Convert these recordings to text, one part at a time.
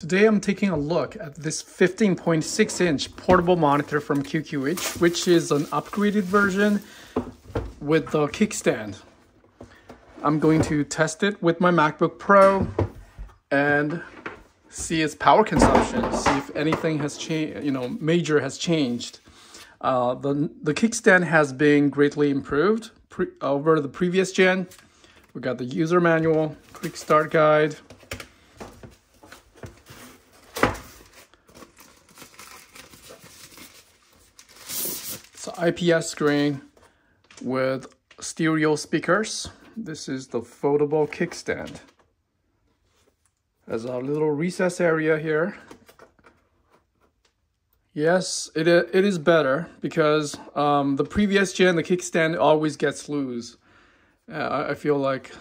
Today I'm taking a look at this 15.6 inch portable monitor from QQH, which is an upgraded version with the kickstand. I'm going to test it with my MacBook Pro and see its power consumption, see if anything has changed, you know, major has changed. Uh, the, the kickstand has been greatly improved over the previous gen. We got the user manual, quick start guide, IPS screen with stereo speakers. This is the foldable kickstand. There's a little recess area here. Yes, it, it is better because um, the previous gen, the kickstand always gets loose. Uh, I feel like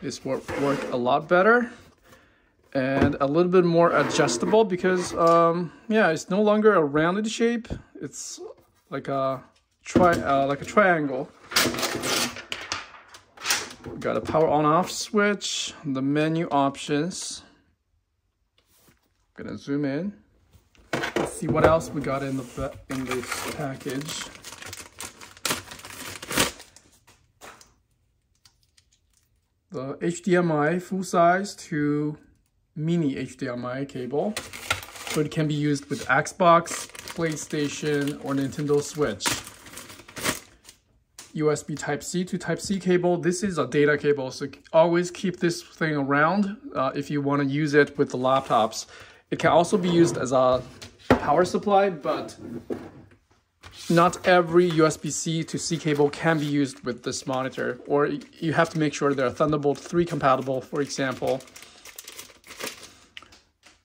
this will work a lot better and a little bit more adjustable because um, yeah, it's no longer a rounded shape. It's like a tri uh, like a triangle. Got a power on off switch, the menu options. gonna zoom in. Let's see what else we got in the in this package. The HDMI full size to mini HDMI cable. So it can be used with Xbox, PlayStation, or Nintendo Switch. USB Type-C to Type-C cable. This is a data cable, so always keep this thing around uh, if you want to use it with the laptops. It can also be used as a power supply, but not every USB-C to C cable can be used with this monitor, or you have to make sure they're Thunderbolt 3 compatible, for example.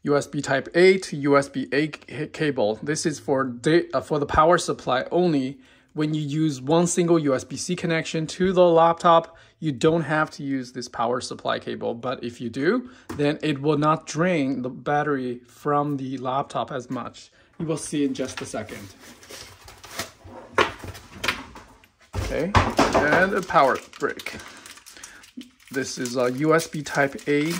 USB type A to USB A cable. This is for, uh, for the power supply only. When you use one single USB-C connection to the laptop, you don't have to use this power supply cable. But if you do, then it will not drain the battery from the laptop as much. You will see in just a second. Okay, and a power brick. This is a USB type A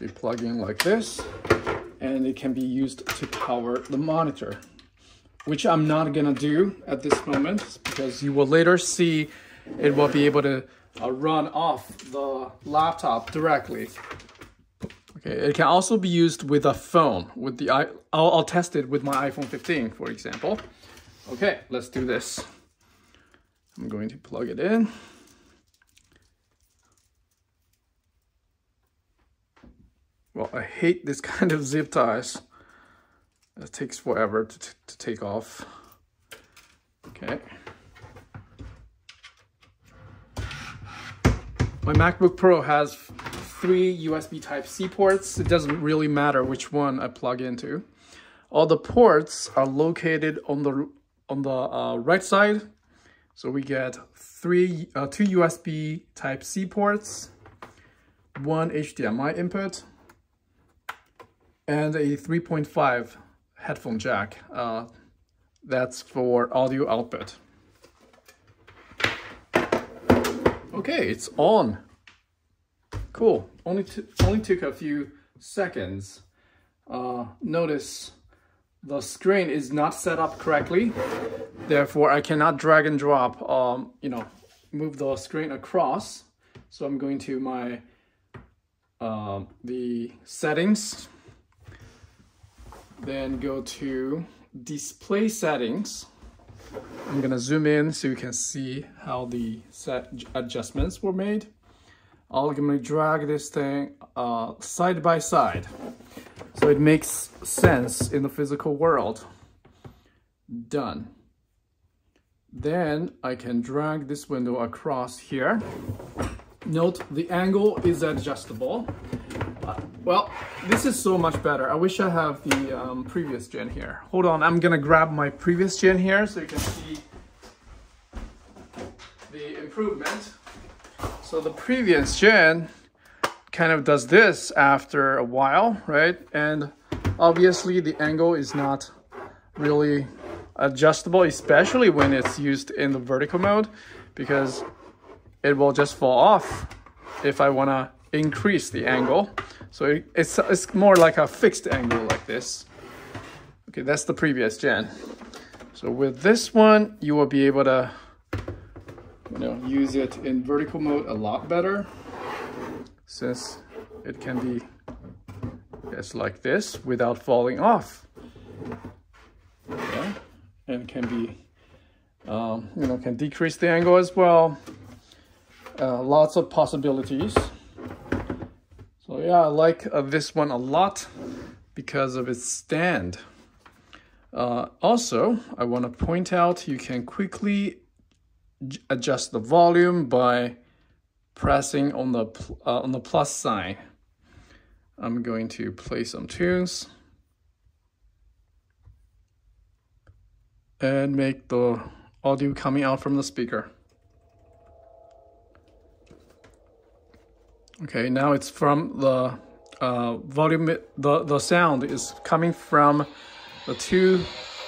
You plug in like this and it can be used to power the monitor, which I'm not gonna do at this moment because you will later see it will be able to uh, run off the laptop directly. Okay, it can also be used with a phone. With the i, I'll, I'll test it with my iPhone 15, for example. Okay, let's do this. I'm going to plug it in. Well, I hate this kind of zip ties. It takes forever to, to take off. Okay. My MacBook Pro has three USB Type-C ports. It doesn't really matter which one I plug into. All the ports are located on the on the uh, right side. So we get three, uh, two USB Type-C ports, one HDMI input, and a 3.5 headphone jack. Uh, that's for audio output. Okay, it's on. Cool. Only only took a few seconds. Uh, notice the screen is not set up correctly. Therefore, I cannot drag and drop, um, you know, move the screen across. So I'm going to my, uh, the settings then go to display settings. I'm gonna zoom in so you can see how the set adjustments were made. I'm gonna drag this thing uh, side by side so it makes sense in the physical world. Done. Then I can drag this window across here. Note the angle is adjustable. Well, this is so much better. I wish I have the um, previous gen here. Hold on, I'm gonna grab my previous gen here so you can see the improvement. So the previous gen kind of does this after a while, right? And obviously the angle is not really adjustable, especially when it's used in the vertical mode because it will just fall off if I want to increase the angle. So it, it's, it's more like a fixed angle like this. Okay, that's the previous gen. So with this one, you will be able to you know, use it in vertical mode a lot better since it can be just like this without falling off. Okay. And can be, um, you know, can decrease the angle as well. Uh, lots of possibilities. Yeah, I like uh, this one a lot because of its stand. Uh, also, I want to point out you can quickly adjust the volume by pressing on the uh, on the plus sign. I'm going to play some tunes and make the audio coming out from the speaker. Okay, now it's from the uh, volume, the, the sound is coming from the two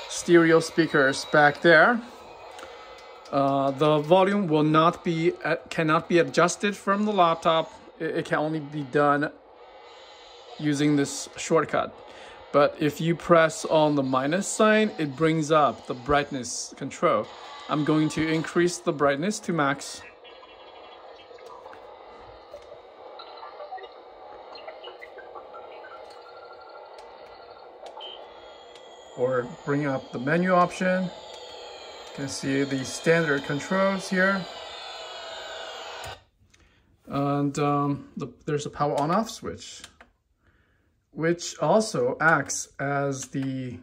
stereo speakers back there. Uh, the volume will not be, uh, cannot be adjusted from the laptop. It, it can only be done using this shortcut. But if you press on the minus sign, it brings up the brightness control. I'm going to increase the brightness to max. Or bring up the menu option. You can see the standard controls here. And um, the, there's a power on off switch, which also acts as the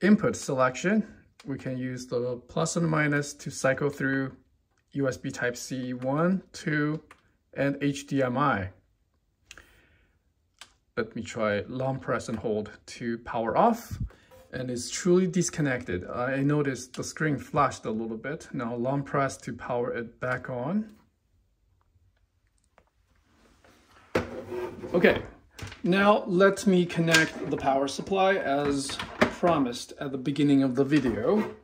input selection. We can use the plus and minus to cycle through USB Type-C 1, 2, and HDMI. Let me try long press and hold to power off and it's truly disconnected. I noticed the screen flashed a little bit. Now long press to power it back on. Okay, now let me connect the power supply as promised at the beginning of the video.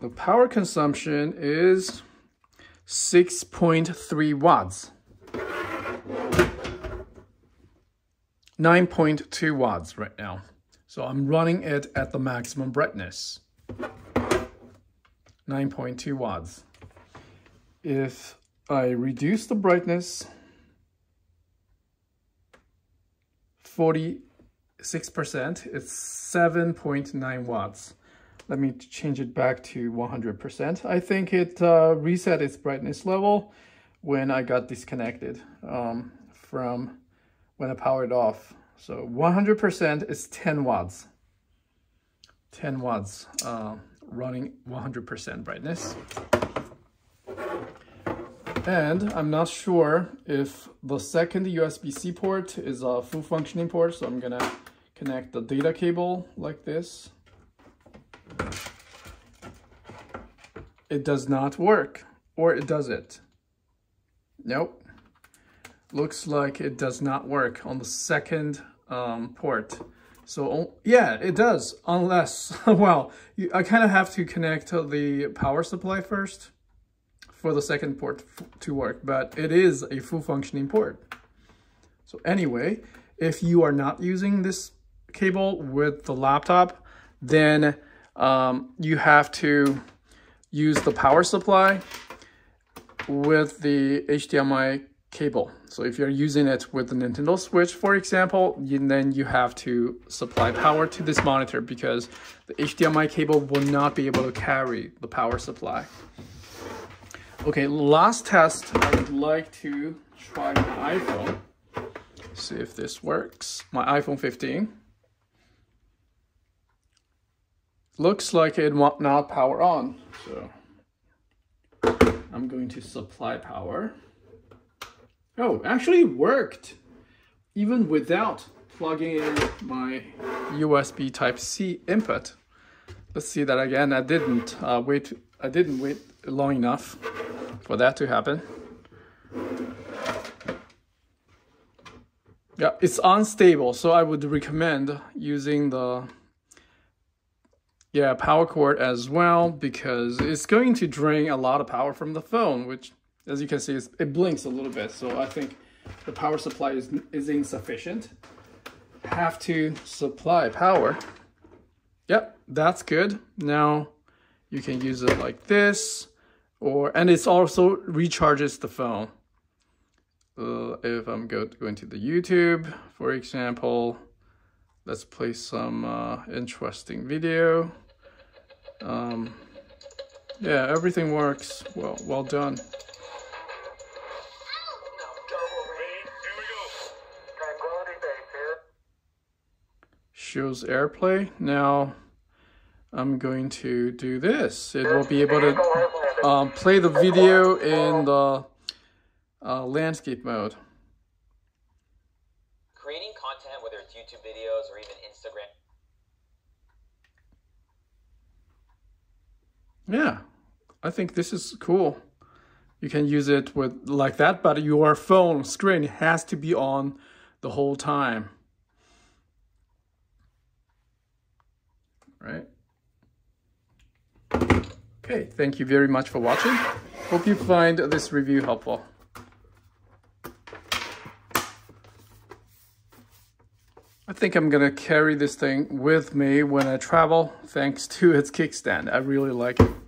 The power consumption is 6.3 watts. 9.2 watts right now. So I'm running it at the maximum brightness. 9.2 watts. If I reduce the brightness 46%, it's 7.9 watts. Let me change it back to 100%. I think it uh, reset its brightness level when I got disconnected um, from when I powered off. So 100% is 10 watts. 10 watts uh, running 100% brightness. And I'm not sure if the second USB-C port is a full functioning port, so I'm gonna connect the data cable like this it does not work. Or it does it. Nope. Looks like it does not work on the second um, port. So yeah, it does, unless, well, you, I kind of have to connect to the power supply first for the second port to work, but it is a full functioning port. So anyway, if you are not using this cable with the laptop, then um, you have to use the power supply with the HDMI cable. So if you're using it with the Nintendo Switch, for example, you, then you have to supply power to this monitor because the HDMI cable will not be able to carry the power supply. Okay, last test, I would like to try my iPhone. See if this works. My iPhone 15. Looks like it will not power on. So I'm going to supply power. Oh, actually worked even without plugging in my USB type C input. Let's see that again. I didn't uh, wait. I didn't wait long enough for that to happen. Yeah, it's unstable, so I would recommend using the yeah, power cord as well because it's going to drain a lot of power from the phone, which as you can see, it blinks a little bit. So I think the power supply is, is insufficient. Have to supply power. Yep, that's good. Now you can use it like this or, and it's also recharges the phone. Uh, if I'm go, going to the YouTube, for example, let's play some uh, interesting video. Um, yeah, everything works. Well, well done. Shows AirPlay. Now, I'm going to do this. It will be able to um, play the video in the uh, landscape mode. Creating content, whether it's YouTube videos or even Instagram. Yeah, I think this is cool. You can use it with like that, but your phone screen has to be on the whole time. Right? Okay, thank you very much for watching. Hope you find this review helpful. Think I'm gonna carry this thing with me when I travel thanks to its kickstand. I really like it.